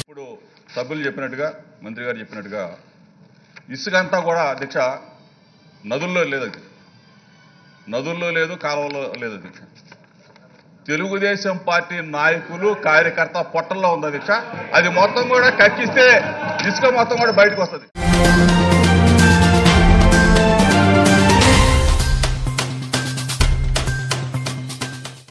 ఇప్పుడు సభ్యులు చెప్పినట్టుగా మంత్రి గారు చెప్పినట్టుగా ఇసుకంతా కూడా అధ్యక్ష నదుల్లో లేదు అది నదుల్లో లేదు కాలువలో లేదు అధ్యక్ష. తెలుగుదేశం పార్టీ నాయకులు కార్యకర్త పొట్టల్లో ఉంది అధ్యక్ష. అది మొత్తం కూడా కక్కిస్తే ఇసుక మొత్తం కూడా బయటకు వస్తుంది.